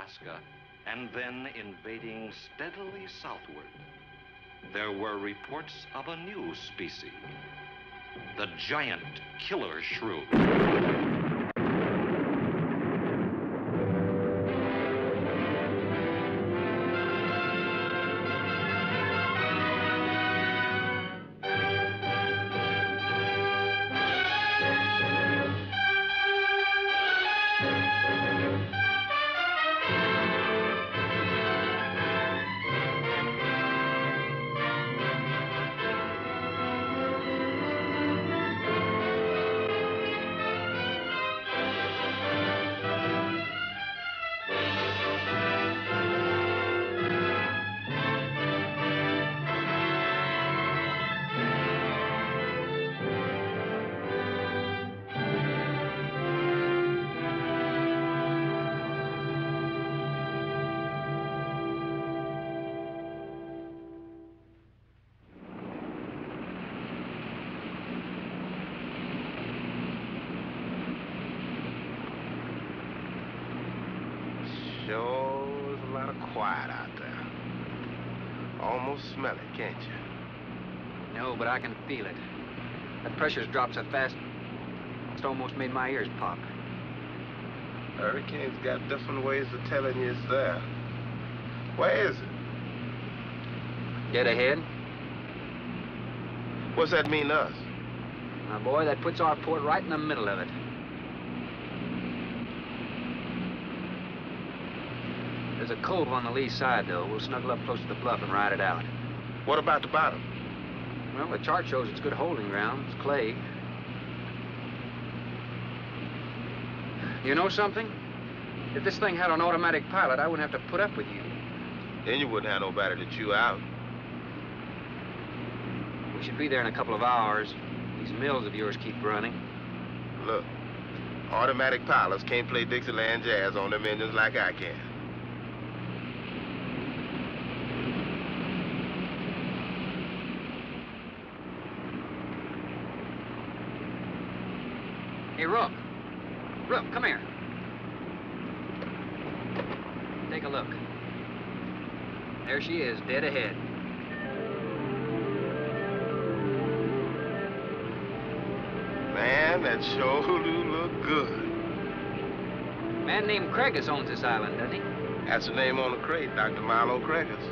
Alaska and then invading steadily southward, there were reports of a new species, the giant killer shrew. Feel it. That pressure's dropped so fast, it's almost made my ears pop. Hurricane's got different ways of telling you it's there. Where is it? Dead ahead. What's that mean to us? My boy, that puts our port right in the middle of it. There's a cove on the lee side, though. We'll snuggle up close to the bluff and ride it out. What about the bottom? Well, the chart shows it's good holding ground. It's clay. You know something? If this thing had an automatic pilot, I wouldn't have to put up with you. Then you wouldn't have nobody to chew out. We should be there in a couple of hours. These mills of yours keep running. Look, automatic pilots can't play Dixieland jazz on them engines like I can. Hey, Rook. Rook, come here. Take a look. There she is, dead ahead. Man, that sure do look good. Man named Craigis owns this island, doesn't he? That's the name on the crate, Dr. Milo Crackers.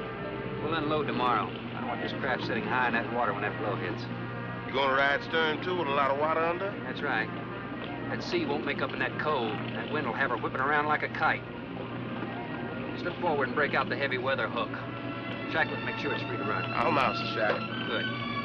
We'll unload tomorrow. I don't want this craft sitting high in that water when that blow hits. You gonna ride stern too with a lot of water under? That's right. That sea won't make up in that cove. That wind will have her whipping around like a kite. Slip forward and break out the heavy weather hook. Shacklet, make sure it's free to run. I'm out, Shacklet. Good.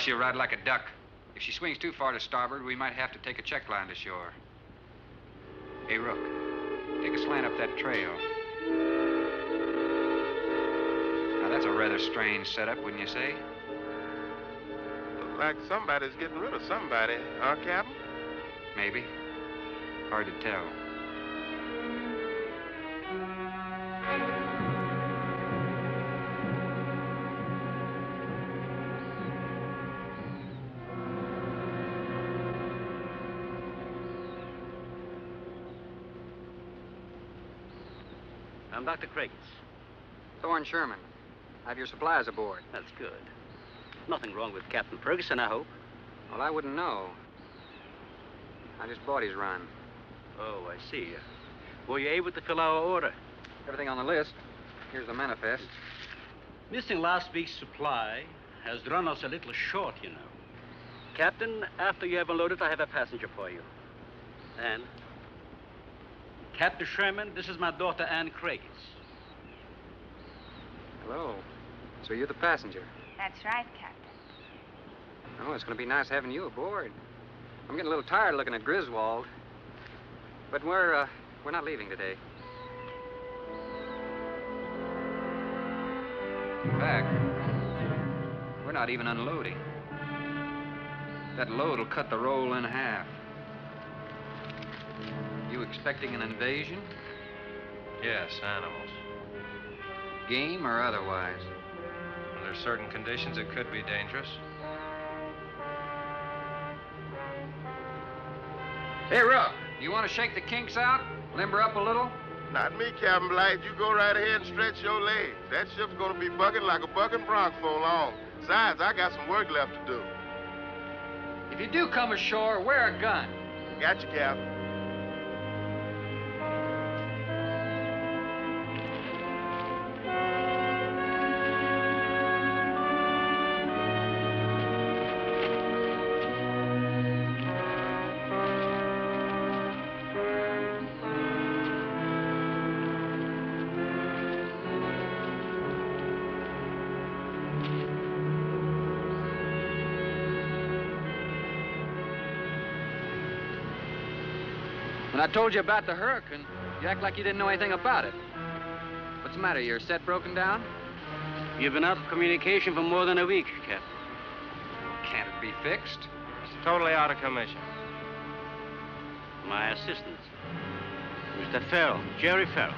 She'll ride like a duck. If she swings too far to starboard, we might have to take a check line to shore. Hey, Rook, take a slant up that trail. Now, that's a rather strange setup, wouldn't you say? Looks like somebody's getting rid of somebody, huh, Captain? Maybe. Hard to tell. I'm Dr. Craigis. Thorne Sherman. Have your supplies aboard. That's good. Nothing wrong with Captain Ferguson, I hope. Well, I wouldn't know. I just bought his run. Oh, I see. Were you able to fill our order? Everything on the list. Here's the manifest. Missing last week's supply has run us a little short, you know. Captain, after you have unloaded, I have a passenger for you. Anne. Captain Sherman, this is my daughter, Anne Craigis. Hello. So you're the passenger. That's right, Captain. Oh, it's going to be nice having you aboard. I'm getting a little tired looking at Griswold. But we're, uh, we're not leaving today. In fact, we're not even unloading. That load will cut the roll in half. You expecting an invasion? Yes, animals. Game or otherwise? Under certain conditions, it could be dangerous. Hey, Rook, you want to shake the kinks out? Limber up a little? Not me, Captain Bligh. You go right ahead and stretch your legs. That ship's gonna be bucking like a bucking bronc for long. Besides, I got some work left to do. If you do come ashore, wear a gun. Got you, Captain. When I told you about the hurricane, you act like you didn't know anything about it. What's the matter? Your set broken down? You've been out of communication for more than a week, Captain. Can't it be fixed? It's totally out of commission. My assistant, Mr. Farrell, Jerry Farrell.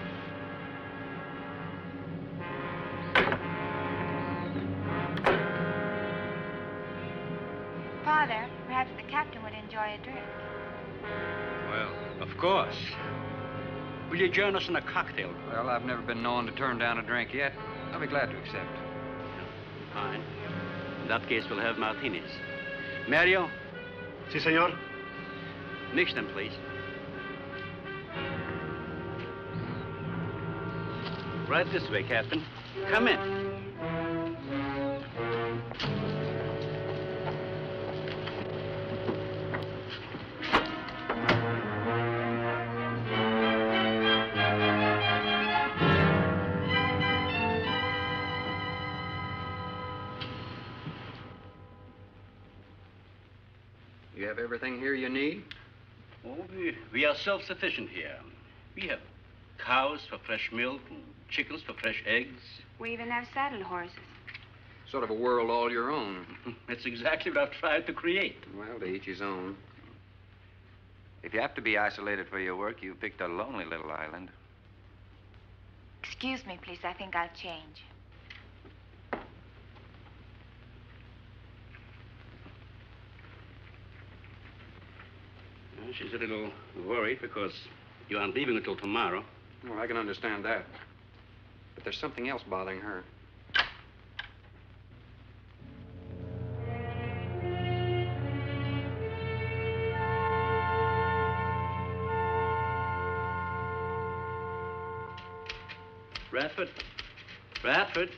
Father, perhaps the captain would enjoy a drink. Well, of course. Will you join us in a cocktail? Well, I've never been known to turn down a drink yet. I'll be glad to accept. Fine. In that case, we'll have martinis. Mario, Sí, señor. mix them, please. Right this way, Captain. Come in. Self-sufficient here. We have cows for fresh milk and chickens for fresh eggs. We even have saddle horses. Sort of a world all your own. That's exactly what I've tried to create. Well, to each his own. If you have to be isolated for your work, you picked a lonely little island. Excuse me, please. I think I'll change. She's a little worried because you aren't leaving until tomorrow. Well, I can understand that. But there's something else bothering her. Radford? Radford?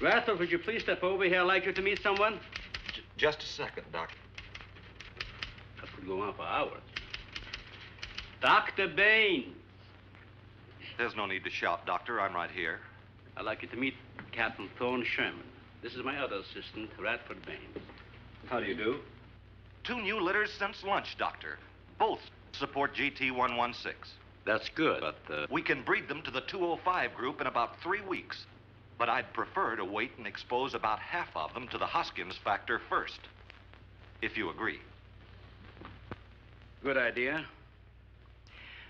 Radford, would you please step over here? I'd like you to meet someone. J- just a second, Doctor. That could go on for hours. Dr. Bain. There's no need to shout, Doctor. I'm right here. I'd like you to meet Captain Thorne Sherman. This is my other assistant, Radford Bain. How do you do? Two new litters since lunch, Doctor. Both support GT 116. That's good, but uh, We can breed them to the 205 group in about three weeks. But I'd prefer to wait and expose about half of them to the Hoskins factor first. If you agree. Good idea.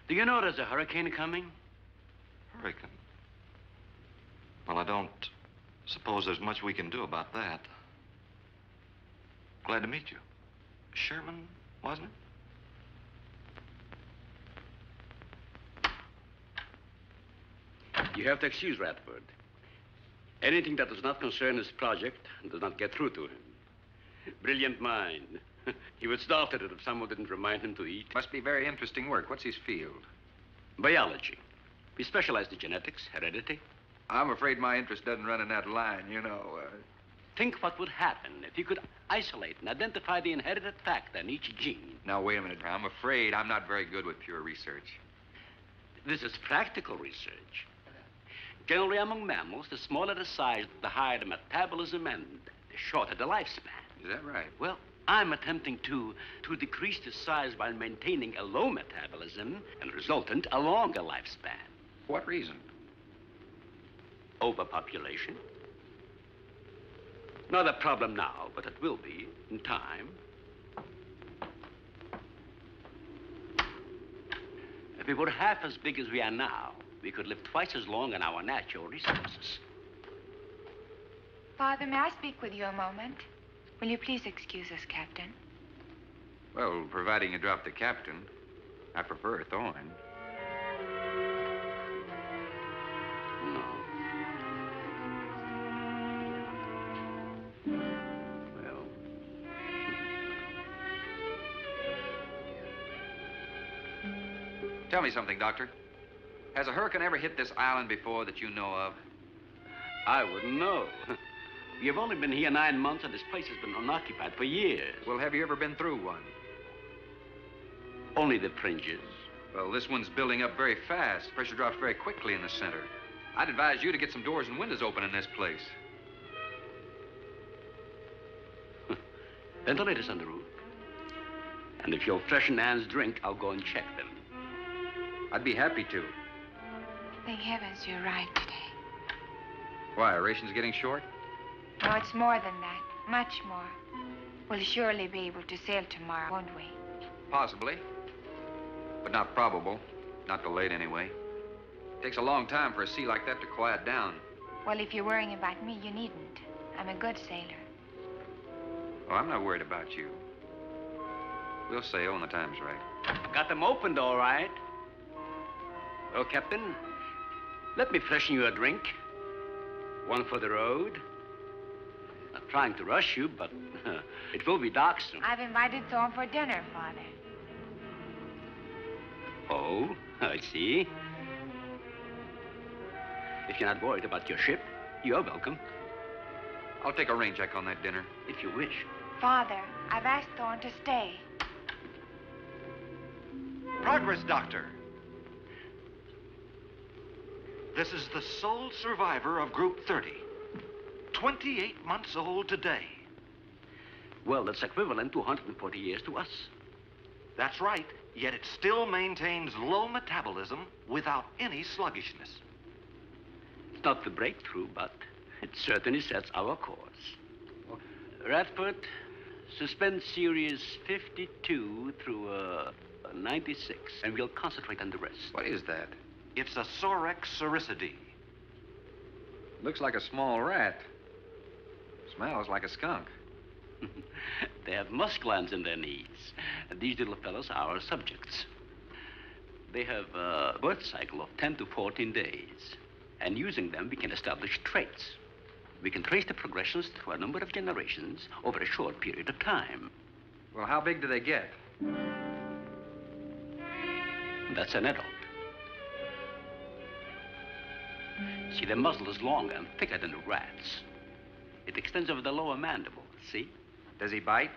Do you know there's a hurricane coming? Hurricane. Well, I don't suppose there's much we can do about that. Glad to meet you. Sherman, wasn't it? You have to excuse Radford. Anything that does not concern his project does not get through to him. Brilliant mind. he would start at it if someone didn't remind him to eat. Must be very interesting work. What's his field? Biology. We specialize in genetics, heredity. I'm afraid my interest doesn't run in that line, you know. Uh, Think what would happen if you could isolate and identify the inherited factor in each gene. now, wait a minute. I'm afraid I'm not very good with pure research. This is practical research. Generally, among mammals, the smaller the size, the higher the metabolism and the shorter the lifespan. Is that right? Well, I'm attempting to to decrease the size while maintaining a low metabolism and resultant a longer lifespan. What reason? Overpopulation. Not a problem now, but it will be in time. If we were half as big as we are now, we could live twice as long on our natural resources. Father, may I speak with you a moment? Will you please excuse us, Captain? Well, providing you drop the captain, I prefer Thorne. No. Well. Tell me something, Doctor. Has a hurricane ever hit this island before that you know of? I wouldn't know. You've only been here nine months, and this place has been unoccupied for years. Well, have you ever been through one? Only the fringes. Well, this one's building up very fast. Pressure drops very quickly in the center. I'd advise you to get some doors and windows open in this place. Ventilators on the roof. And if you'll freshen Anne's drink, I'll go and check them. I'd be happy to. Thank heavens you're right today. Why, are rations getting short? No, it's more than that. Much more. We'll surely be able to sail tomorrow, won't we? Possibly. But not probable. Not delayed, anyway. It takes a long time for a sea like that to quiet down. Well, if you're worrying about me, you needn't. I'm a good sailor. Well, I'm not worried about you. We'll sail when the time's right. Got them opened, all right. Well, Captain, let me freshen you a drink. One for the road. Not trying to rush you, but it will be dark soon. I've invited Thorne for dinner, Father. Oh, I see. If you're not worried about your ship, you're welcome, I'll take a rain check on that dinner. if you wish. Father, I've asked Thorne to stay. Progress, Doctor. This is the sole survivor of Group 30. 28 months old today. Well, that's equivalent to 140 years to us. That's right, yet it still maintains low metabolism without any sluggishness. It's not the breakthrough, but it certainly sets our course. Radford, suspend series 52 through uh, 96, and we'll concentrate on the rest. What is that? It's a Sorex cericidae. Looks like a small rat. Smells like a skunk. they have musk glands in their knees. And these little fellows are our subjects. They have a birth cycle of 10 to 14 days. And using them, we can establish traits. We can trace the progressions through a number of generations over a short period of time. Well, how big do they get? That's an adult. See, their muzzle is longer and thicker than a rat's. It extends over the lower mandible, see? Does he bite?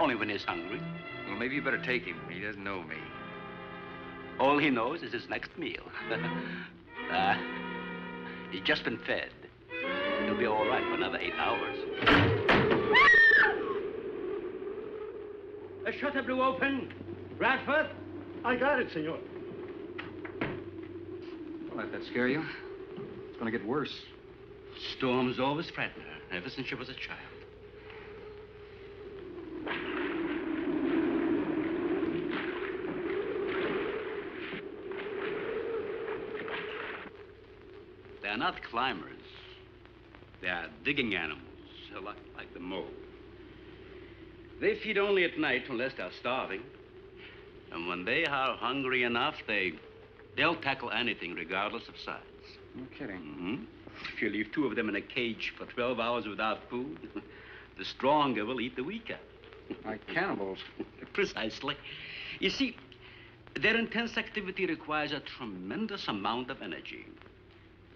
Only when he's hungry. Well, maybe you better take him. He doesn't know me. All he knows is his next meal. uh, he's just been fed. He'll be all right for another eight hours. The shutter blew open. Radford? I got it, senor. Don't let that scare you. It's going to get worse. Storms always frighten her, ever since she was a child. They are not climbers. They are digging animals, like, like the mole. They feed only at night unless they're starving. And when they are hungry enough, they, they'll tackle anything regardless of size. No kidding. hmm If you leave two of them in a cage for 12 hours without food, the stronger will eat the weaker. Like cannibals. Precisely. You see, their intense activity requires a tremendous amount of energy.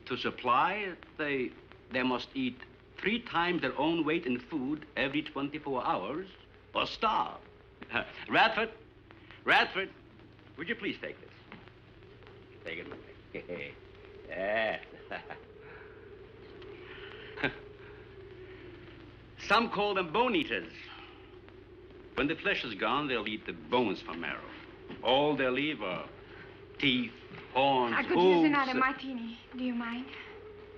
To supply it, they, they must eat three times their own weight in food every 24 hours or starve. Radford, Radford, would you please take this? Take it away. Yeah. Some call them bone eaters. When the flesh is gone, they'll eat the bones for marrow. All they'll leave are teeth, horns, I could hooves. use another martini. Do you mind?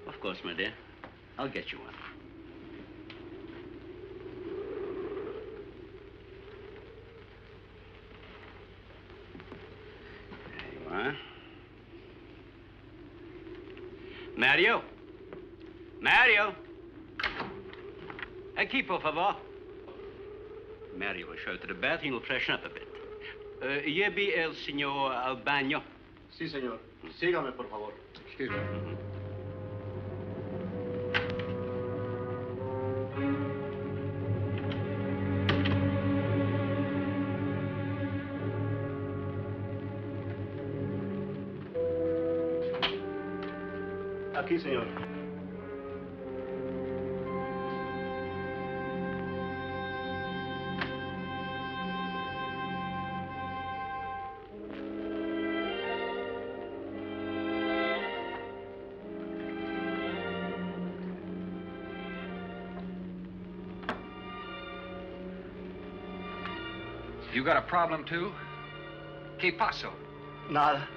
Of course, my dear. I'll get you one. There you are. Mario? Mario? Aquí, por favor. Mario will show you to the bath and he'll freshen up a bit. Uh, here be el señor al baño. Sí, señor. Sígame, por favor. Excuse me. Aquí, señor. You got a problem, too? Que paso? Nada.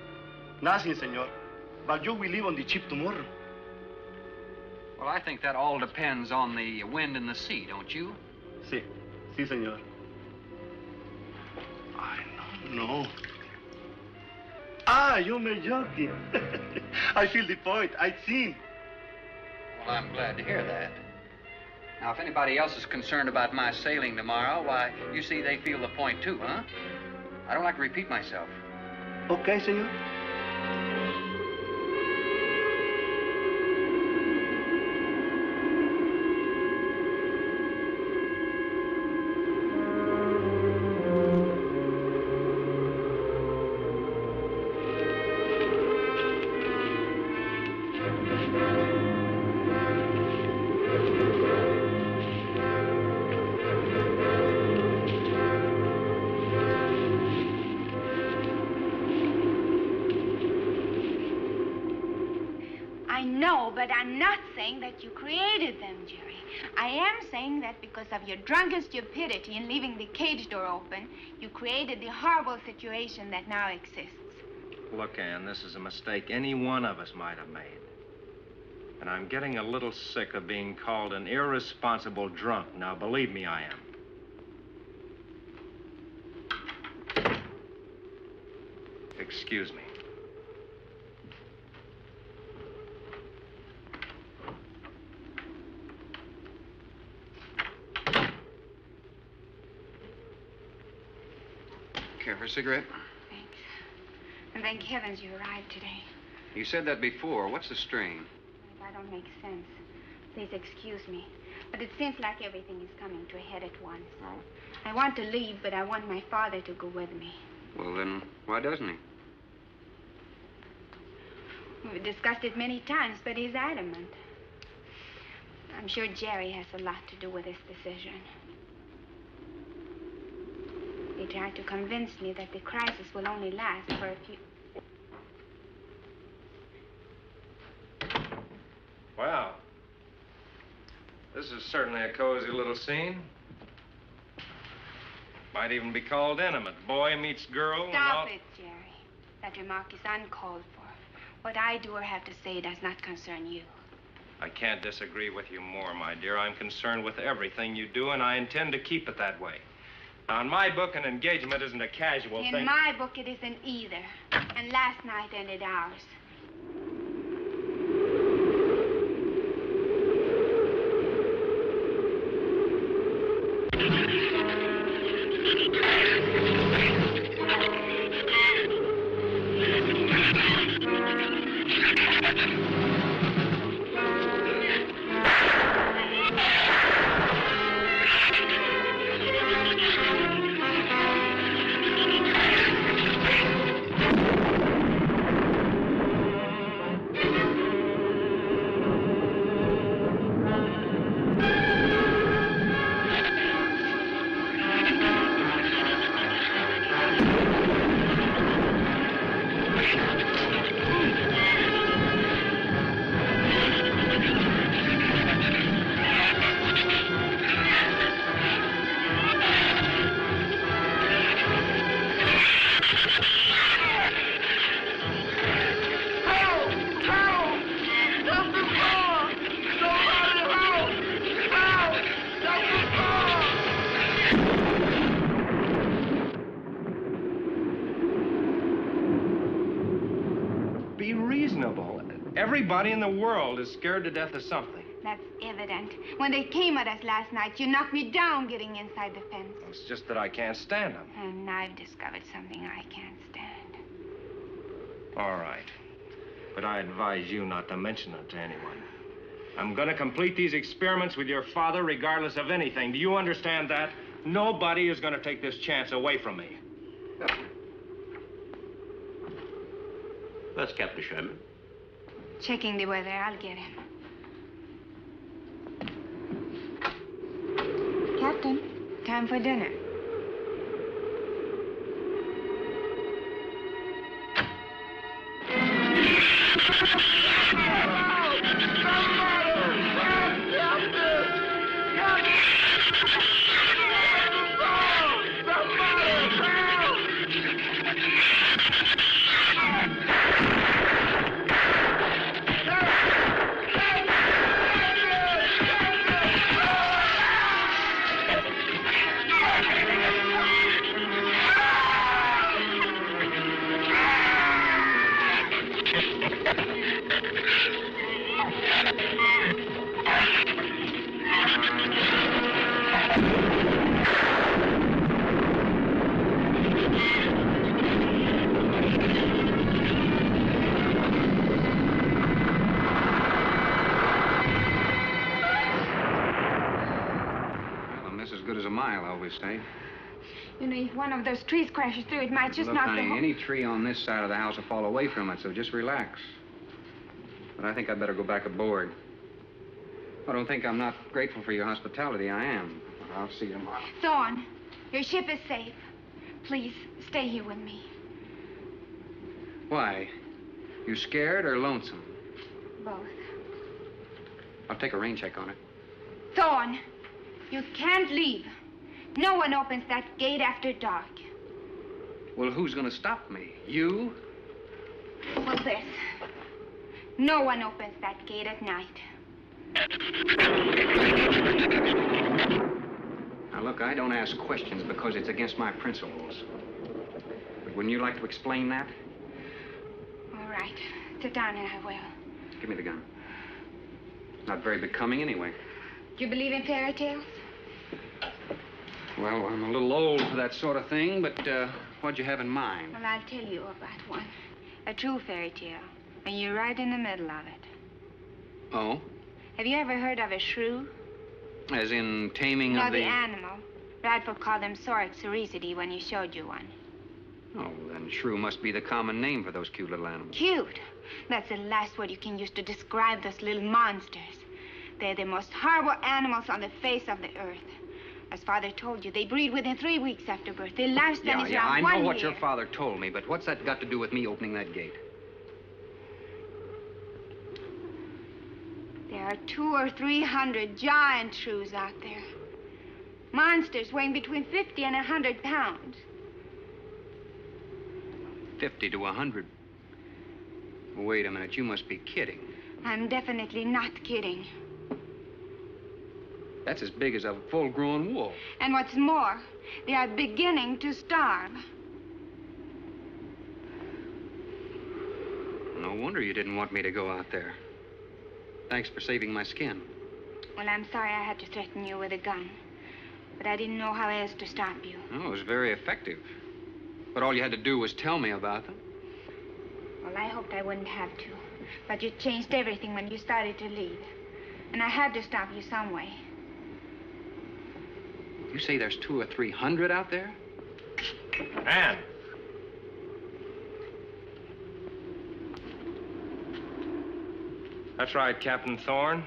Nothing, señor. But you will leave on the ship tomorrow. Well, I think that all depends on the wind and the sea, don't you? Sí. Sí, señor. I don't know. Ah, you may joking. I feel the point. I seen. Well, I'm glad to hear that. Now, if anybody else is concerned about my sailing tomorrow, why, you see, they feel the point too, huh? I don't like to repeat myself. Okay, señor. But I'm not saying that you created them, Jerry. I am saying that because of your drunken stupidity in leaving the cage door open, you created the horrible situation that now exists. Look, Anne, this is a mistake any one of us might have made. And I'm getting a little sick of being called an irresponsible drunk. Now, believe me, I am. Excuse me. Care for a cigarette? Thanks. And thank heavens you arrived today. You said that before. What's the strain? That don't make sense. Please excuse me. But it seems like everything is coming to a head at once. Oh. I want to leave, but I want my father to go with me. Well, then, why doesn't he? We've discussed it many times, but he's adamant. I'm sure Jerry has a lot to do with this decision. Tried to convince me that the crisis will only last for a few. Well, this is certainly a cozy little scene. Might even be called intimate. Boy meets girl. Stop it, Jerry. That remark is uncalled for. What I do or have to say does not concern you. I can't disagree with you more, my dear. I'm concerned with everything you do, and I intend to keep it that way. Now, in my book, an engagement isn't a casual in thing. In my book, it isn't either. And last night ended ours. Everybody in the world is scared to death of something. That's evident. When they came at us last night, you knocked me down getting inside the fence. It's just that I can't stand them. And I've discovered something I can't stand. All right. But I advise you not to mention it to anyone. I'm going to complete these experiments with your father regardless of anything. Do you understand that? Nobody is going to take this chance away from me. Where's Captain Sherman? Checking the weather, I'll get him. Captain, time for dinner. Trees crashes through, it might just Look, knock honey, the any tree on this side of the house will fall away from it, so just relax. But I think I'd better go back aboard. I don't think I'm not grateful for your hospitality. I am. I'll see you tomorrow. Thorne, your ship is safe. Please, stay here with me. Why? You scared or lonesome? Both. I'll take a rain check on it. Thorne, you can't leave. No one opens that gate after dark. Well, who's going to stop me? You? Well, this. No one opens that gate at night. Now, look, I don't ask questions because it's against my principles. But wouldn't you like to explain that? All right. Sit down and I will. Give me the gun. Not very becoming, anyway. Do you believe in fairy tales? Well, I'm a little old for that sort of thing, but uh, what'd you have in mind? Well, I'll tell you about one. A true fairy tale. And you're right in the middle of it. Oh? Have you ever heard of a shrew? As in taming no, of the... the animal. Radford called them Sorex cericity when he showed you one. Oh, then shrew must be the common name for those cute little animals. Cute. That's the last word you can use to describe those little monsters. They're the most horrible animals on the face of the earth. As father told you, they breed within three weeks after birth. Their lifespan Yeah, is yeah, around I one know what year. your father told me, but what's that got to do with me opening that gate? There are two or three hundred giant shrews out there. Monsters weighing between 50 and a 100 pounds. 50 to a 100. Wait a minute, you must be kidding. I'm definitely not kidding. That's as big as a full-grown wolf. And what's more, they are beginning to starve. No wonder you didn't want me to go out there. Thanks for saving my skin. Well, I'm sorry I had to threaten you with a gun. But I didn't know how else to stop you. Oh, it was very effective. But all you had to do was tell me about them. Well, I hoped I wouldn't have to. But you changed everything when you started to leave. And I had to stop you some way. You say there's two or three hundred out there? Anne. That's right, Captain Thorne.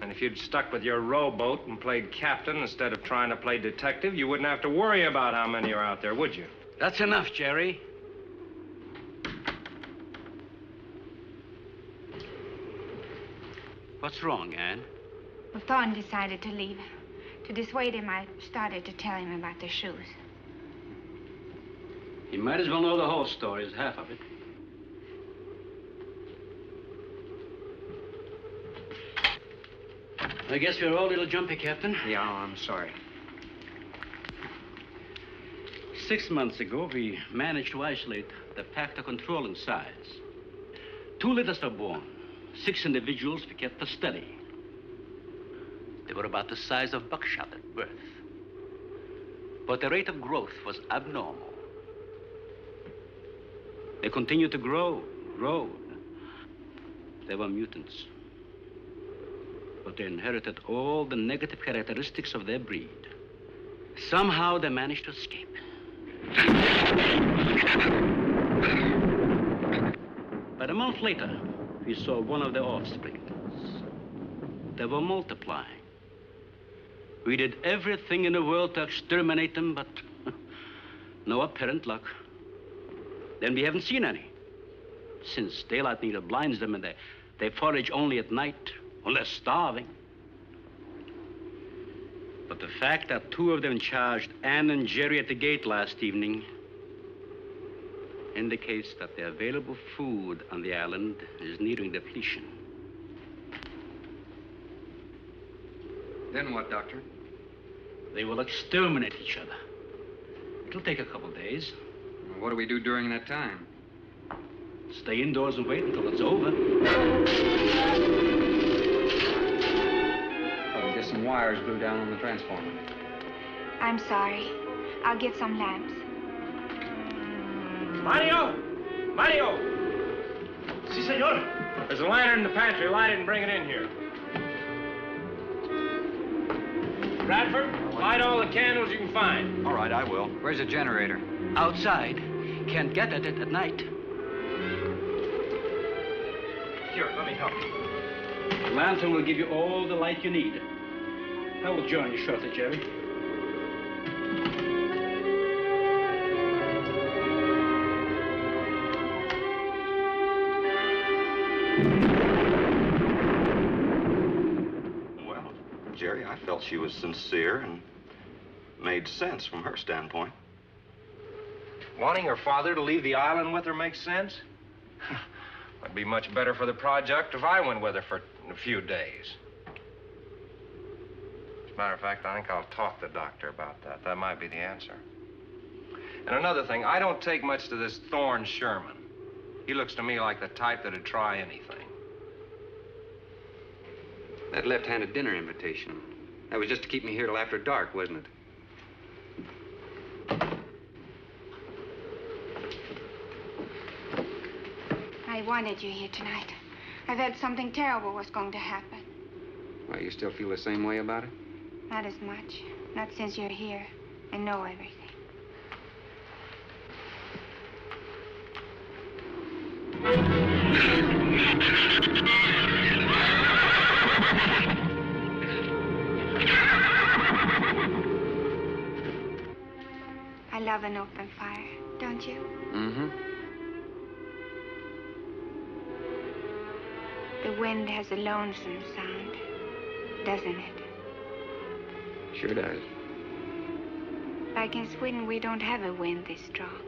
And if you'd stuck with your rowboat and played captain instead of trying to play detective, you wouldn't have to worry about how many are out there, would you? That's enough, Jerry. What's wrong, Anne? Well, Thorne decided to leave. To dissuade him, I started to tell him about the shrews. He might as well know the whole story as half of it. I guess we're all a little jumpy, Captain. Yeah, oh, I'm sorry. Six months ago, we managed to isolate the pack to controlling size. Two litters were born. six individuals we kept for study. They were about the size of buckshot at birth. But the rate of growth was abnormal. They continued to grow, grow. They were mutants. But they inherited all the negative characteristics of their breed. Somehow they managed to escape. But a month later, we saw one of their offspring. They were multiplying. We did everything in the world to exterminate them, but no apparent luck. Then we haven't seen any. Since daylight neither blinds them and they, they forage only at night, unless starving. But the fact that two of them charged Anne and Jerry at the gate last evening indicates that the available food on the island is nearing depletion. Then what, Doctor? They will exterminate each other. It'll take a couple days. What do we do during that time? Stay indoors and wait until it's over. I'll get some wires blew down on the transformer. I'm sorry. I'll get some lamps. Mario! Mario! Si, senor. There's a lantern in the pantry. Light it and bring it in here. Bradford, light all the candles you can find. All right, I will. Where's the generator? Outside. Can't get at it at night. Here, let me help. You. The lantern will give you all the light you need. I will join you shortly, Jerry. Well, Jerry, I felt she was sincere and made sense from her standpoint. Wanting her father to leave the island with her makes sense? I'd be much better for the project if I went with her for a few days. As a matter of fact, I think I'll talk to the doctor about that. That might be the answer. And another thing, I don't take much to this Thorne Sherman. He looks to me like the type that'd try anything. That left-handed dinner invitation. That was just to keep me here till after dark, wasn't it? I wanted you here tonight. I felt something terrible was going to happen. Why, you still feel the same way about it? Not as much. Not since you're here and know everything. I love an open fire, don't you? Mm-hmm. Wind has a lonesome sound, doesn't it? Sure does. Like in Sweden, we don't have a wind this strong.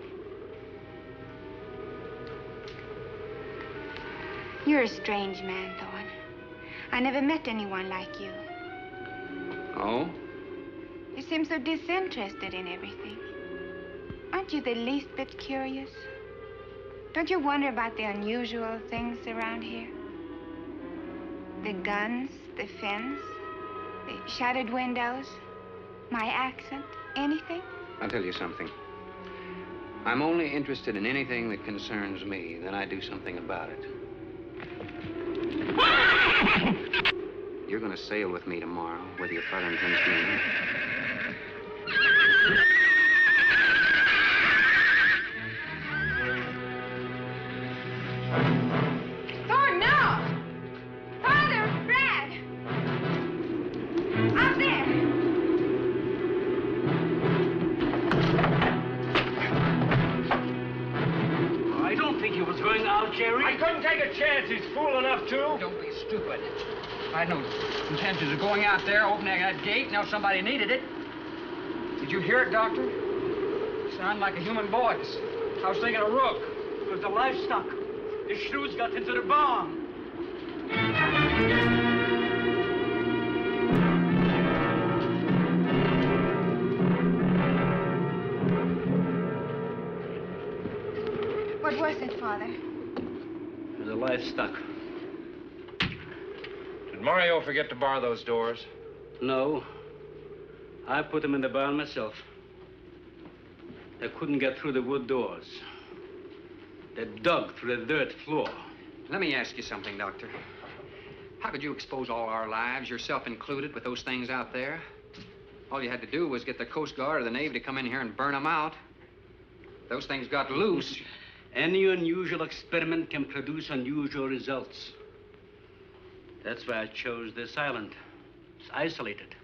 You're a strange man, Thorne. I never met anyone like you. Oh? You seem so disinterested in everything. Aren't you the least bit curious? Don't you wonder about the unusual things around here? The guns, the fence, the shattered windows, my accent, anything? I'll tell you something. I'm only interested in anything that concerns me. Then I do something about it. You're going to sail with me tomorrow, whether your father intends to or not. Somebody needed it. Did you hear it, Doctor? Sounded like a human voice. I was thinking of Rook. It was the livestock. The shrews got into the barn. What was it, Father? It was the livestock. Did Mario forget to bar those doors? No. I put them in the barn myself. They couldn't get through the wood doors. They dug through the dirt floor. Let me ask you something, Doctor. How could you expose all our lives, yourself included, with those things out there? All you had to do was get the Coast Guard or the Navy to come in here and burn them out. Those things got loose. Any unusual experiment can produce unusual results. That's why I chose this island. It's isolated.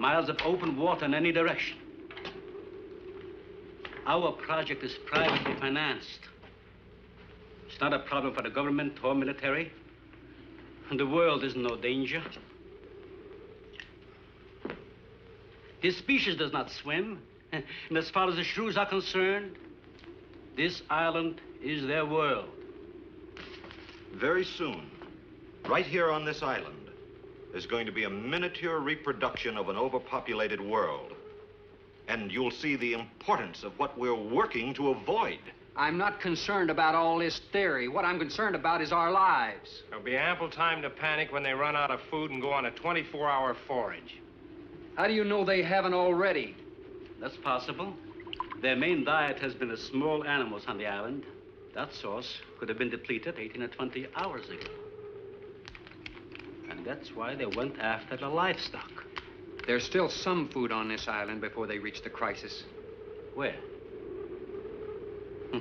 Miles of open water in any direction. Our project is privately financed. It's not a problem for the government or military. And the world is in no danger. This species does not swim. And as far as the shrews are concerned, this island is their world. Very soon, right here on this island, there's going to be a miniature reproduction of an overpopulated world. And you'll see the importance of what we're working to avoid. I'm not concerned about all this theory. What I'm concerned about is our lives. There'll be ample time to panic when they run out of food and go on a 24-hour forage. How do you know they haven't already? That's possible. Their main diet has been the small animals on the island. That source could have been depleted 18 or 20 hours ago. And that's why they went after the livestock. There's still some food on this island before they reach the crisis. Where? Hmm.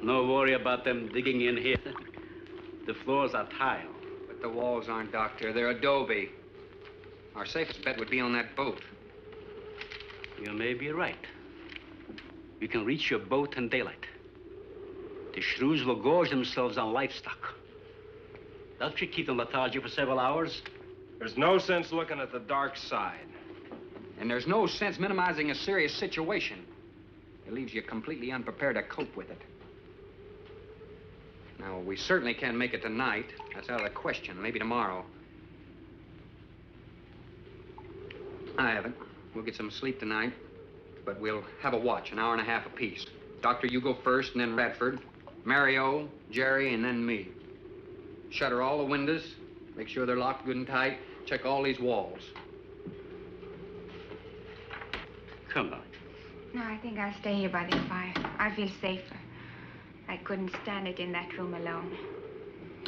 No worry about them digging in here. The floors are tile. But the walls aren't, Doctor. They're adobe. Our safest bet would be on that boat. You may be right. You can reach your boat in daylight. The shrews will gorge themselves on livestock. That should keep them lethargic for several hours. There's no sense looking at the dark side. And there's no sense minimizing a serious situation. It leaves you completely unprepared to cope with it. Now, we certainly can't make it tonight. That's out of the question. Maybe tomorrow. I haven't. We'll get some sleep tonight, but we'll have a watch, an hour and a half apiece. Doctor, you go first, and then Radford, Mario, Jerry, and then me. Shutter all the windows, make sure they're locked good and tight, check all these walls. Come on. No, I think I'll stay here by the fire. I feel safer. I couldn't stand it in that room alone.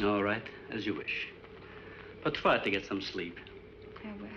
All right, as you wish. But try to get some sleep. I will.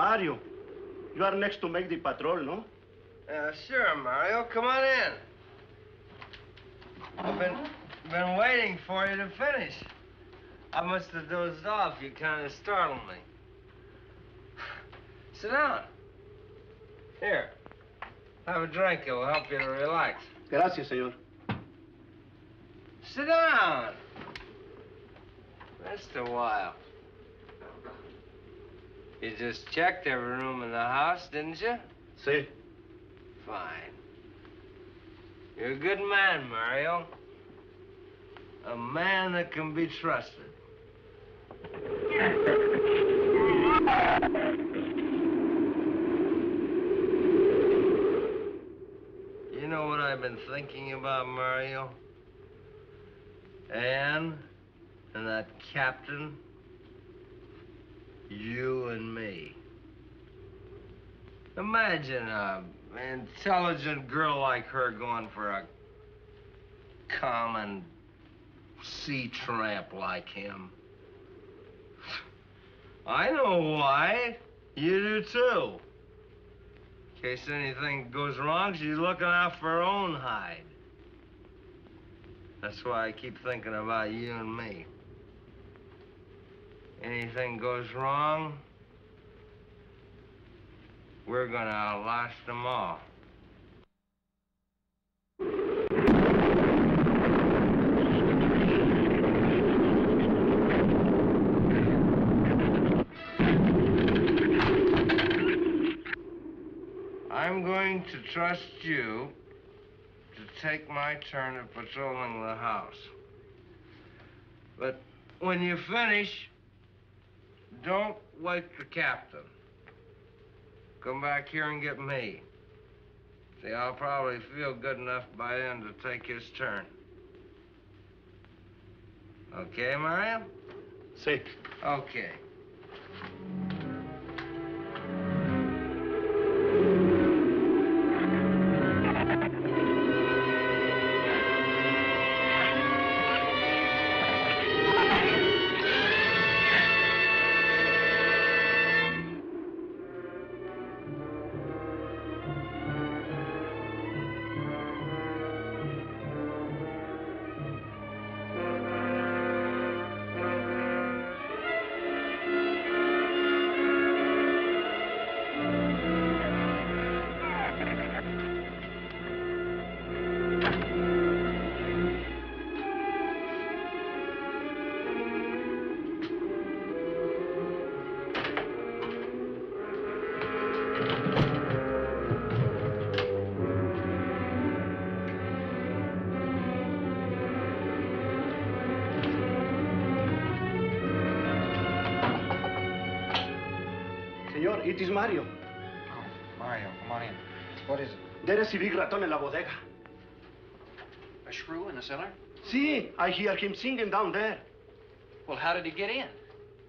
Mario. You are next to make the patrol, no? Uh, sure, Mario. Come on in. I've been been waiting for you to finish. I must have dozed off. You kind of startled me. Sit down. Here. Have a drink. It'll help you to relax. Gracias, señor. Sit down. Just a while. You just checked every room in the house, didn't you? Sí. Fine. You're a good man, Mario. A man that can be trusted. You know what I've been thinking about, Mario? Anne and that captain. You and me. Imagine a intelligent girl like her going for a common sea tramp like him. I know why. You do too. In case anything goes wrong, she's looking out for her own hide. That's why I keep thinking about you and me. Anything goes wrong, we're gonna outlast them all. I'm going to trust you to take my turn at patrolling the house. But when you finish, don't wake the captain. Come back here and get me. See, I'll probably feel good enough by then to take his turn. Okay, Mario? Sí. Okay. It is Mario. Oh, Mario, come on in. What is it? There is a big raton in la bodega. A shrew in the cellar? See, I hear him singing down there. Well, how did he get in?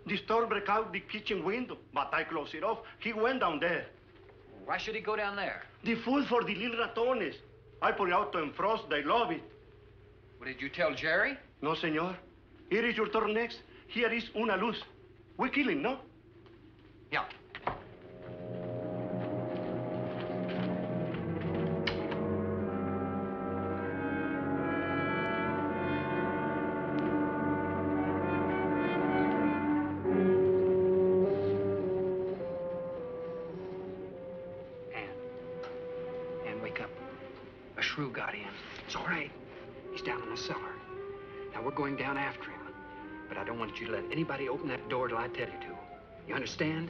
The store broke out the kitchen window, but I closed it off. He went down there. Why should he go down there? The food for the little ratones. I put it out to frost. They love it. What did you tell Jerry? No, senor. Here is your turn next. Here is una luz. We kill him, no? Yeah. Let anybody open that door till I tell you to. You understand?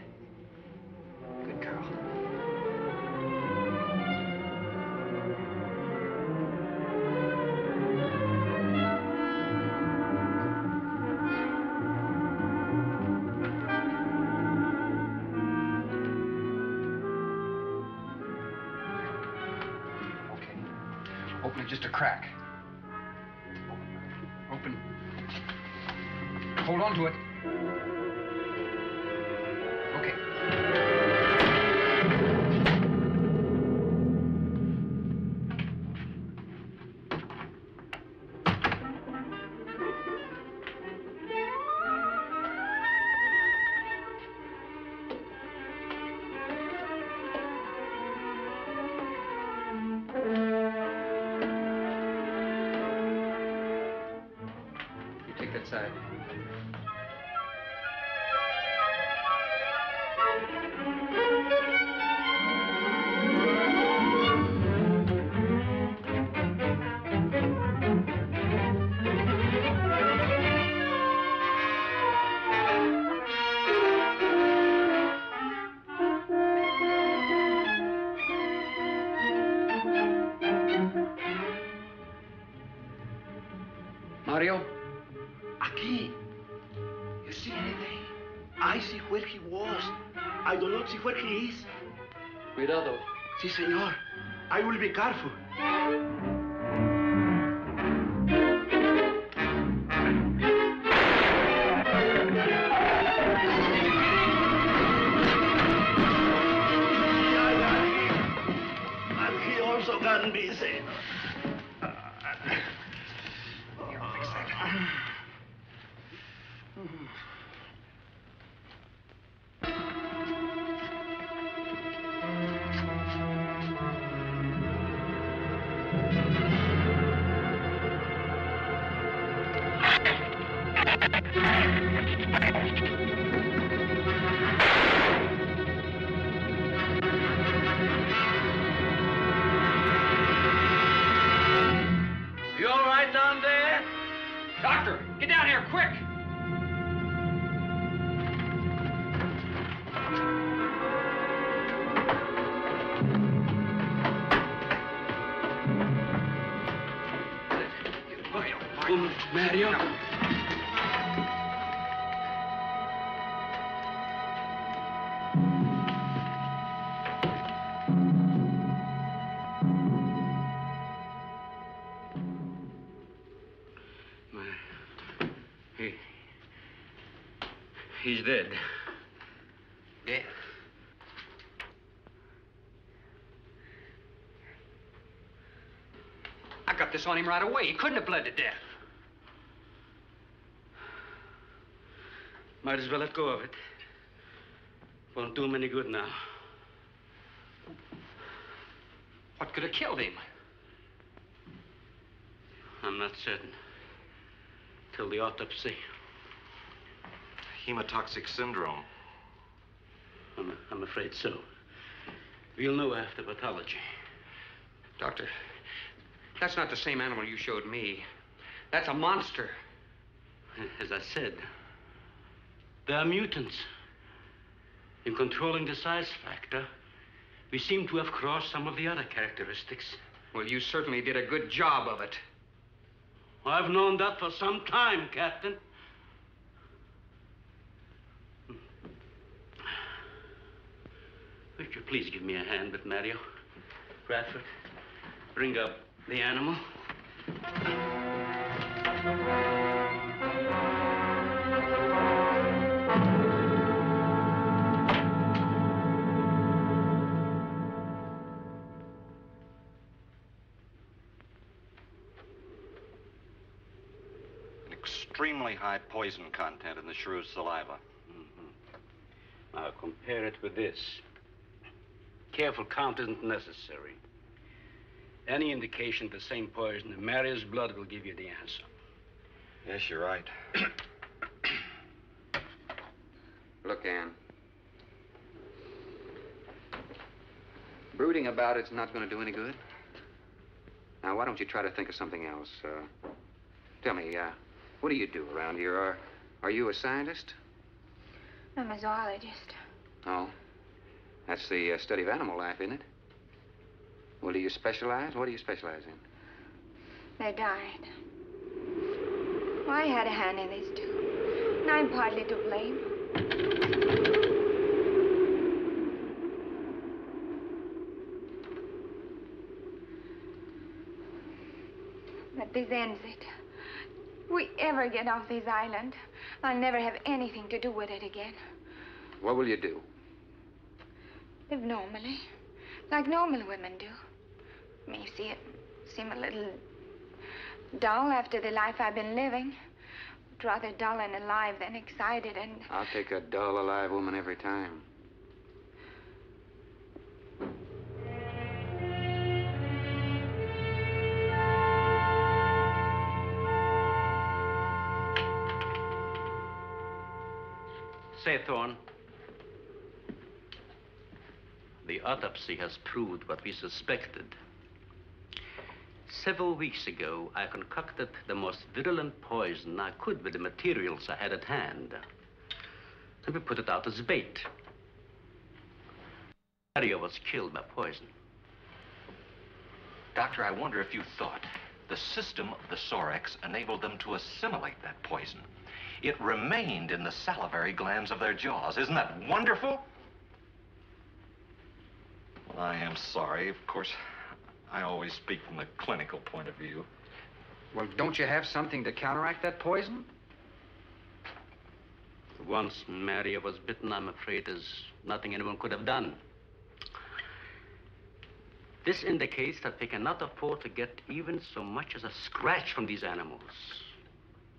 Senor. I will be careful. He's dead. Dead? I got this on him right away. He couldn't have bled to death. Might as well let go of it. Won't do him any good now. What could have killed him? I'm not certain. Till the autopsy. Hemotoxic syndrome. I'm, I'm afraid so. We'll know after pathology. Doctor, that's not the same animal you showed me. That's a monster. As I said, they are mutants. In controlling the size factor, we seem to have crossed some of the other characteristics. Well, you certainly did a good job of it. I've known that for some time, Captain. Would you please give me a hand with Mario? Radford, bring up the animal. An Extremely high poison content in the shrew's saliva. Mm-hmm. Now compare it with this. Careful count isn't necessary. Any indication of the same poison in Mario's blood will give you the answer. Yes, you're right. Look, Ann. Brooding about it's not going to do any good. Now, why don't you try to think of something else? Uh, tell me, uh, what do you do around here? Are, are you a scientist? I'm a zoologist. Oh. That's the uh, study of animal life, isn't it? Well, do you specialize? What do you specialize in? They died. Well, I had a hand in this, too. And I'm partly to blame. But this ends it. If we ever get off this island, I'll never have anything to do with it again. What will you do? Live normally, like normal women do. May see it seem a little dull after the life I've been living. But rather dull and alive than excited and I'll take a dull, alive woman every time. Say, Thorne. The autopsy has proved what we suspected. Several weeks ago, I concocted the most virulent poison I could with the materials I had at hand. And we put it out as bait. Mario was killed by poison. Doctor, I wonder if you thought the system of the Sorex enabled them to assimilate that poison. It remained in the salivary glands of their jaws. Isn't that wonderful? Well, I am sorry. Of course, I always speak from the clinical point of view. Well, don't you have something to counteract that poison? Once Mario was bitten, I'm afraid there's nothing anyone could have done. This indicates that we cannot afford to get even so much as a scratch from these animals.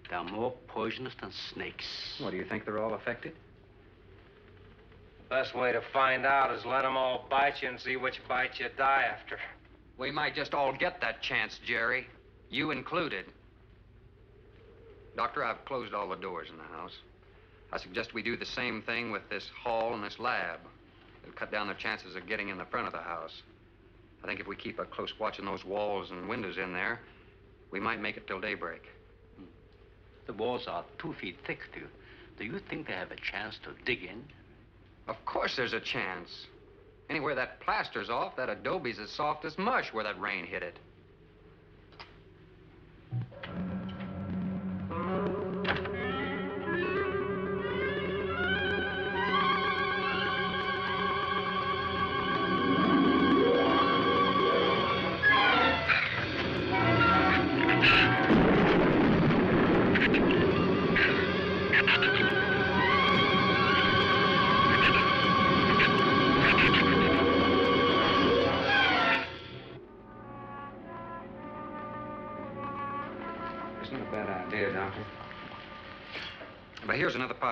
They are more poisonous than snakes. What, do you think they're all affected? Best way to find out is let them all bite you and see which bite you die after. We might just all get that chance, Jerry. You included. Doctor, I've closed all the doors in the house. I suggest we do the same thing with this hall and this lab. It'll cut down the chances of getting in the front of the house. I think if we keep a close watch on those walls and windows in there, we might make it till daybreak. The walls are two feet thick. Do you, do you think they have a chance to dig in? Of course there's a chance. Anywhere that plaster's off, that adobe's as soft as mush where that rain hit it.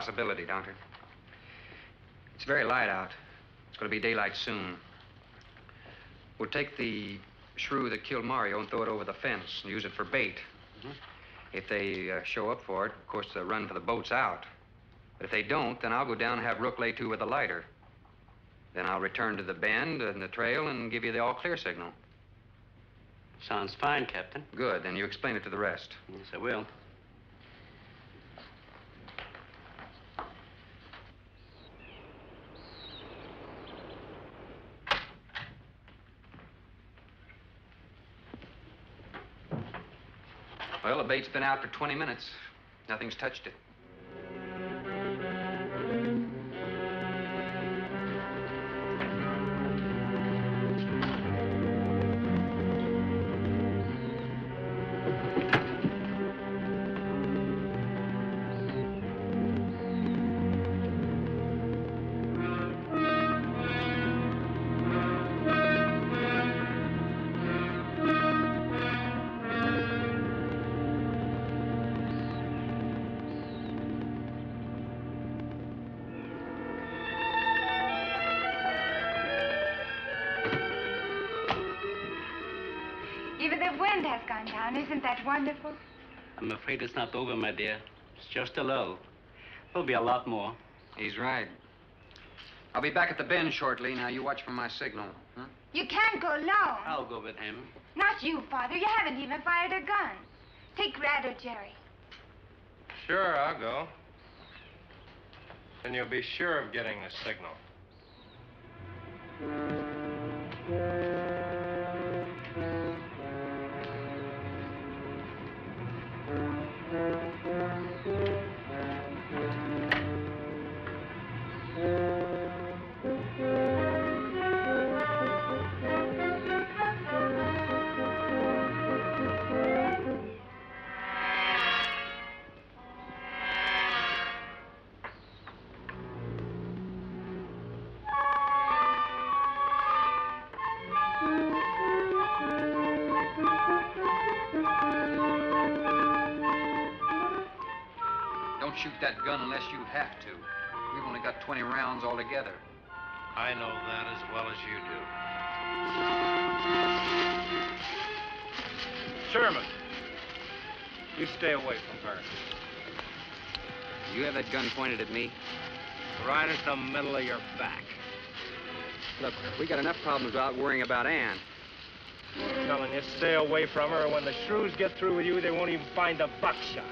Possibility, Doctor. It's very light out. It's going to be daylight soon. We'll take the shrew that killed Mario and throw it over the fence and use it for bait. If they uh, show up for it, of course, they'll run for the boats out. But if they don't, then I'll go down and have Rook lay to with a lighter. Then I'll return to the bend and the trail and give you the all clear signal. Sounds fine, Captain. Good. Then you explain it to the rest. Yes, I will. Well, the bait's been out for 20 minutes. Nothing's touched it. Wind has gone down. Isn't that wonderful? I'm afraid it's not over, my dear. It's just a lull. There'll be a lot more. He's right. I'll be back at the bend shortly. Now, you watch for my signal. Huh? You can't go alone. I'll go with him. Not you, Father. You haven't even fired a gun. Take Rad or Jerry. Sure, I'll go. Then you'll be sure of getting the signal. Stay away from her. You have that gun pointed at me? Right at the middle of your back. Look, we got enough problems without worrying about Ann. I'm telling you, stay away from her, or when the shrews get through with you, they won't even find the buckshot.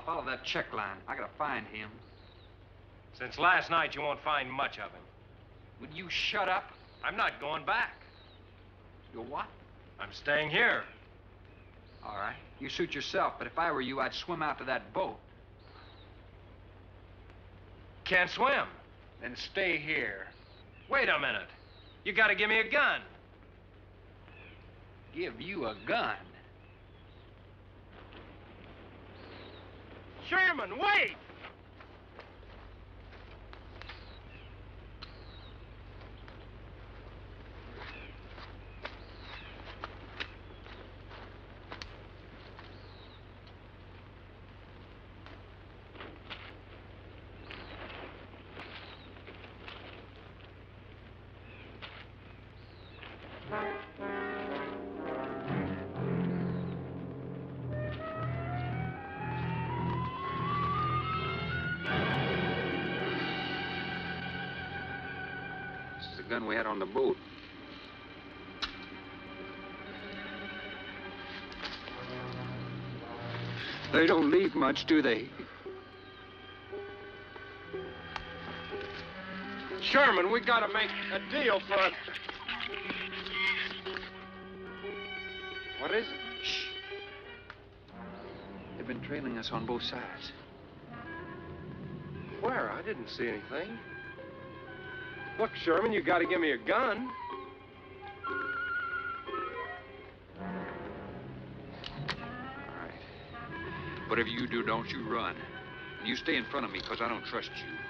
I'll follow that check line. I gotta find him. Since last night, you won't find much of him. Would you shut up? I'm not going back. You what? I'm staying here. All right. You suit yourself, but if I were you, I'd swim out to that boat. Can't swim. Then stay here. Wait a minute. You gotta give me a gun. Give you a gun. Sherman, wait! Gun we had on the boat. They don't leave much, do they? Sherman, we gotta make a deal for it. What is it? Shh. They've been trailing us on both sides. Where? I didn't see anything. Look, Sherman, you gotta give me a gun. All right. Whatever you do, don't you run. And you stay in front of me, because I don't trust you.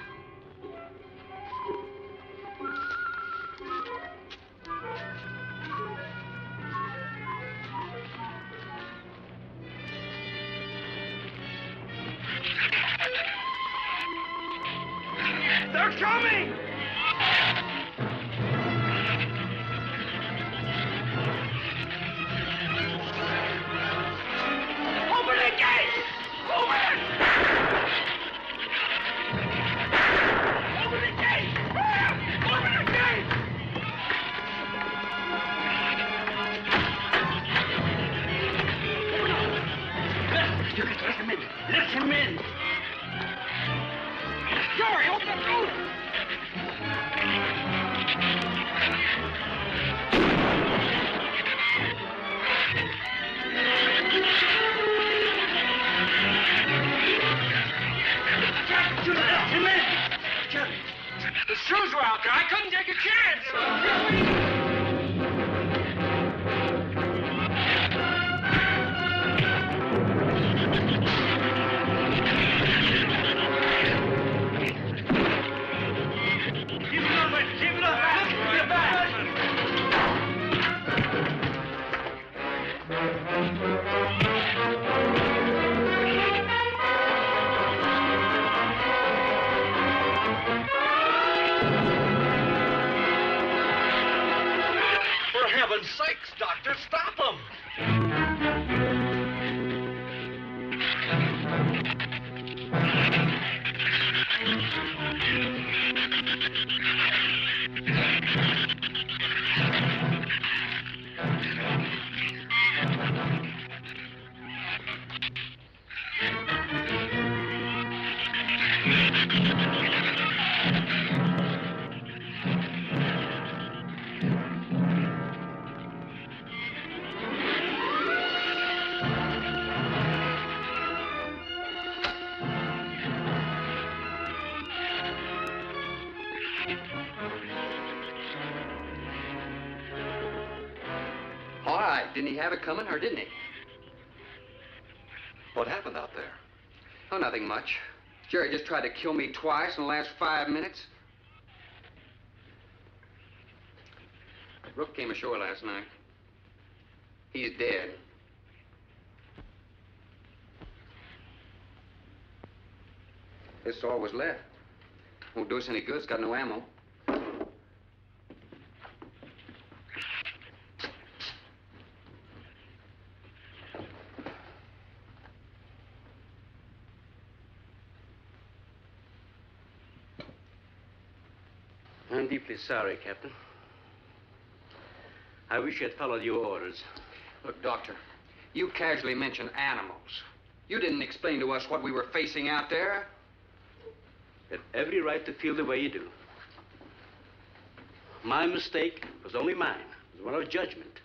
Coming, or didn't he? What happened out there? Oh, nothing much. Jerry just tried to kill me twice in the last five minutes. Rook came ashore last night. He's dead. This all was left. Won't do us any good. It's got no ammo. I'm deeply sorry, Captain. I wish you'd followed your orders. Look, Doctor, you casually mentioned animals. You didn't explain to us what we were facing out there. You had every right to feel the way you do. My mistake was only mine. It was one of judgment.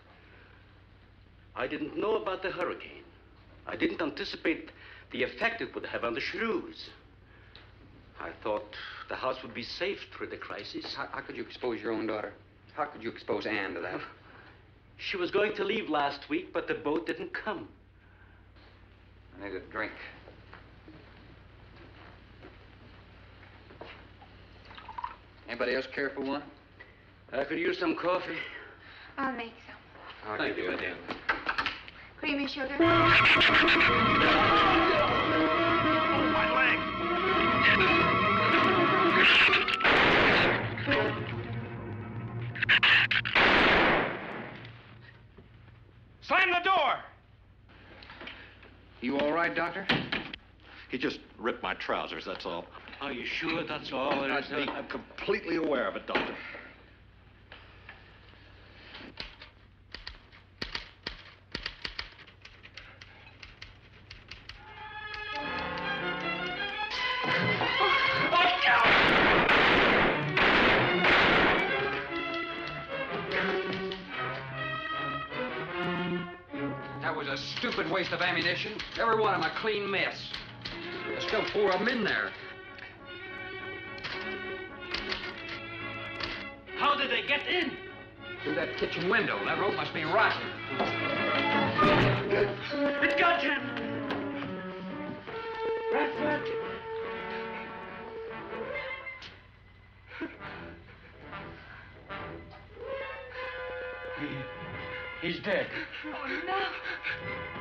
I didn't know about the hurricane. I didn't anticipate the effect it would have on the shrews. I thought the house would be safe through the crisis. How, how could you expose your own daughter? How could you expose Anne to that? She was going to leave last week, but the boat didn't come. I need a drink. Anybody else care for one? I could use some coffee. I'll make some. I'll Thank you, madam. Creamy sugar? Oh, my leg! You all right, Doctor? He just ripped my trousers, that's all. Are you sure that's all? I- I'm completely aware of it, Doctor. Clean mess. There's still four of them in there. How did they get in? Through that kitchen window. That rope must be rotten. It got him! Radford! He, he's dead. Oh, no.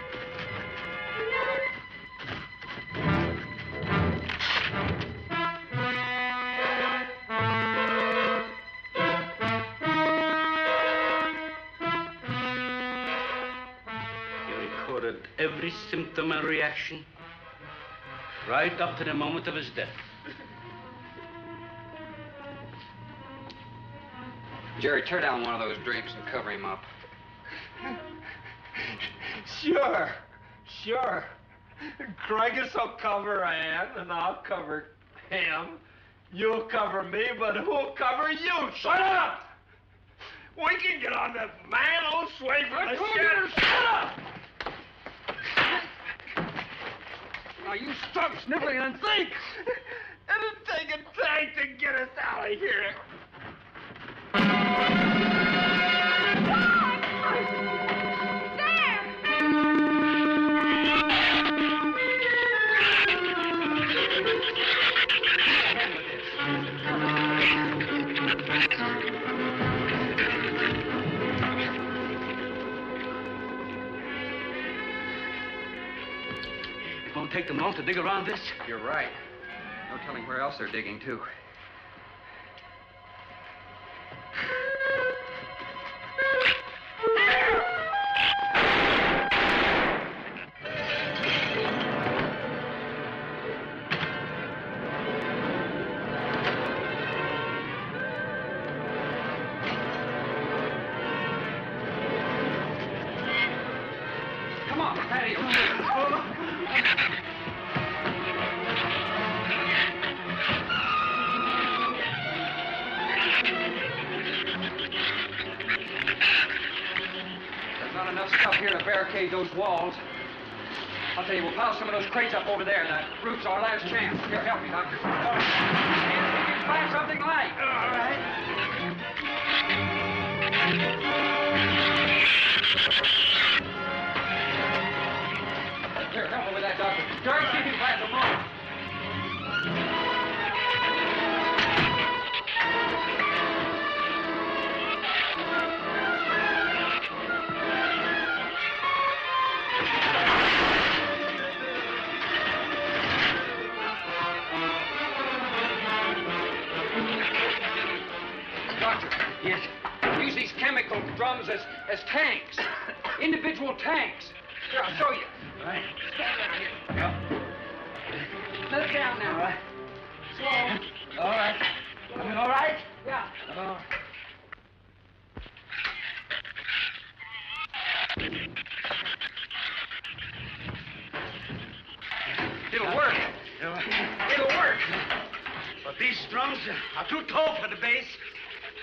Reaction, right up to the moment of his death. Jerry, tear down one of those drapes and cover him up. Sure, sure. Craigis will cover Ann, and I'll cover him. You'll cover me, but who'll cover you? Shut up! We can get on that man old sway from the shed. Shut up! Now you stop sniveling and think! It'll take a tank to get us out of here. To dig around this. You're right. No telling where else they're digging, too.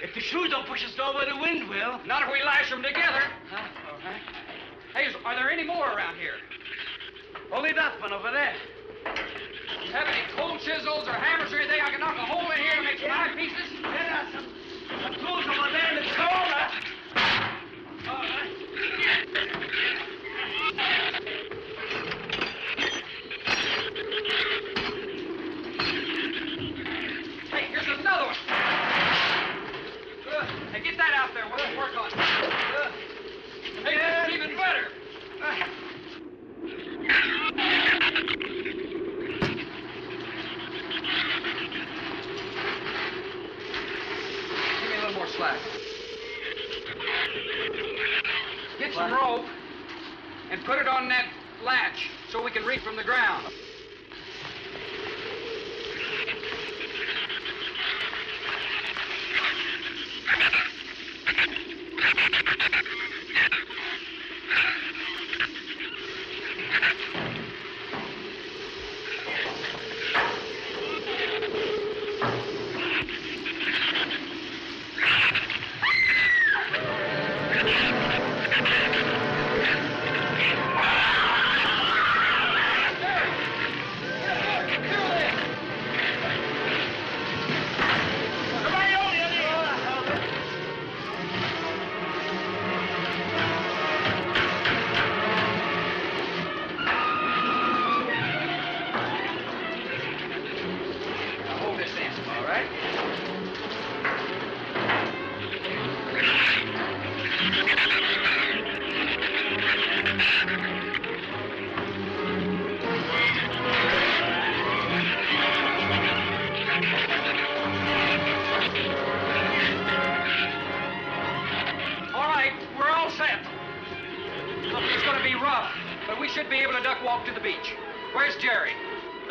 If the shrews don't push us over, the wind will. Not if we lash them together. Huh? All right. Hey, are there any more around here? Only that one over there. You Have any cold chisels or hammers or anything I can knock a hole in here to make some eye pieces? Are some, some tools over there in the corner. All right. Hey, here's another one. Uh, hey, get that out there. We'll work on it. Hey, is even better. Give me a little more slack. Get some rope and put it on that latch so we can reach from the ground. ハハハハ!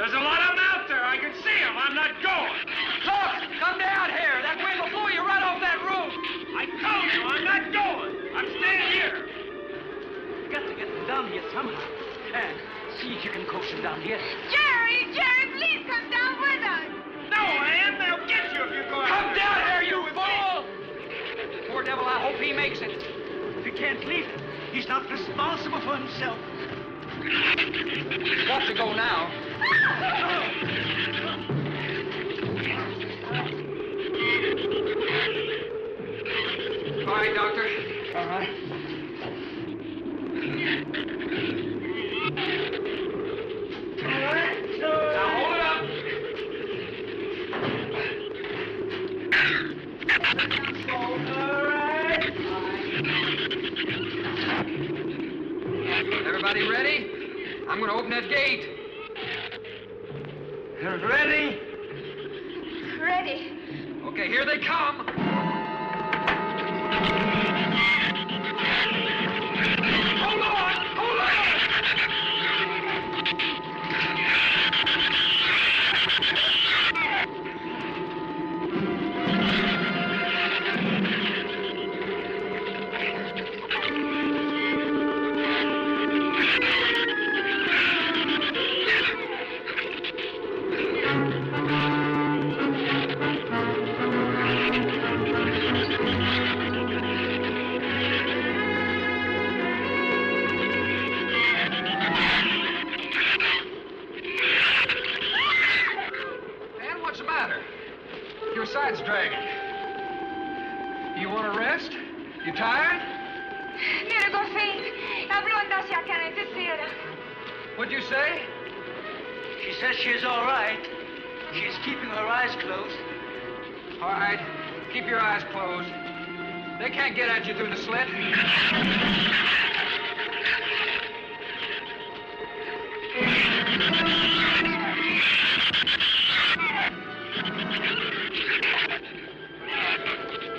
There's a lot of them out there. I can see them. I'm not going. Look! Come down here! That wind will blow you right off that roof! I told you I'm not going. I'm staying here. You got to get them down here somehow. And see if you can coax them down here. Jerry, Jerry, please come down with us. No, Anne, they'll get you if you go out Come there. down here, you fool! Poor devil, I hope he makes it. If he can't leave, he's not responsible for himself. Got to go now. All right, Doctor. All right. Now hold up. Everybody ready? I'm going to open that gate. Ready? Ready. Okay, here they come.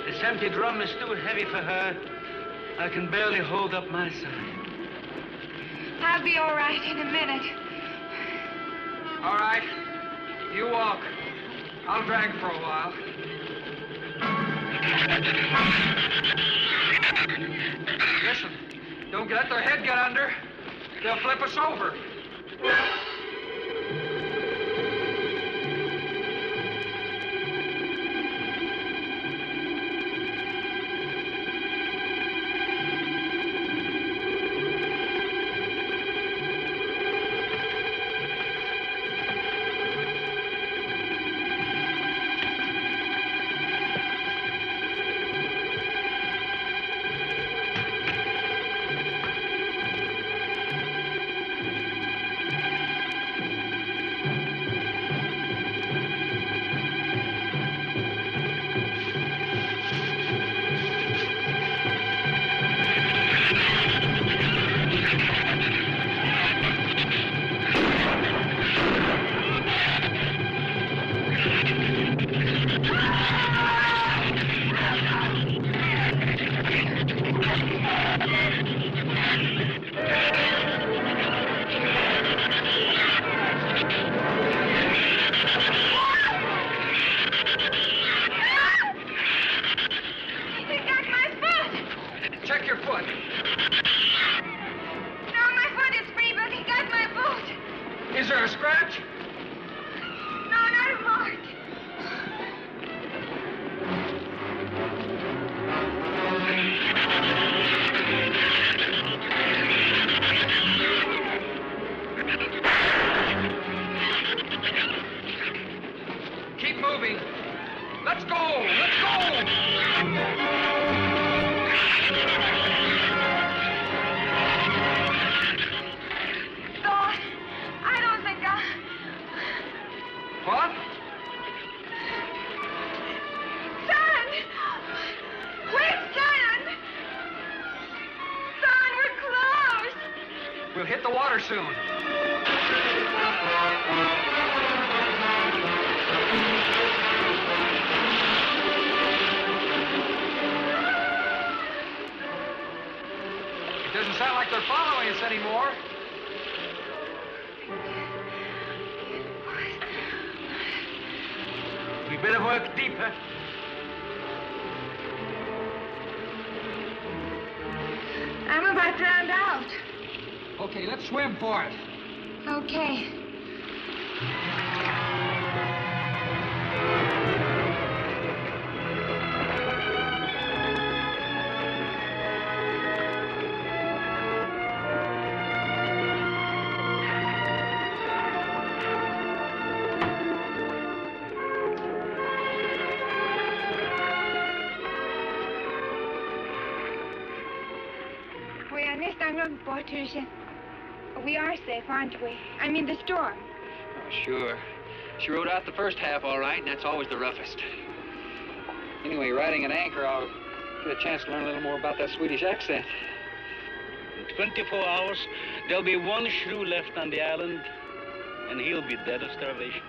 This empty drum is too heavy for her. I can barely hold up my side. I'll be all right in a minute. All right, you walk. I'll drag for a while. Don't let their head get under. They'll flip us over. Let's go! Let's go! I don't think I... What? Son! Quick, son! Son, we're close! We'll hit the water soon. doesn't sound like they're following us anymore. We better work deeper. I'm about drowned out. Okay, let's swim for it. Okay. Patricia. We are safe, aren't we? I mean, the storm. Oh, sure. She rode out the first half all right, and that's always the roughest. Anyway, riding an anchor, I'll get a chance to learn a little more about that Swedish accent. In 24 hours, there'll be one shrew left on the island, and he'll be dead of starvation.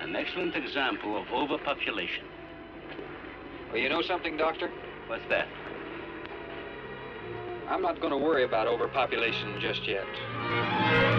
An excellent example of overpopulation. Well, you know something, Doctor? What's that? I'm not going to worry about overpopulation just yet.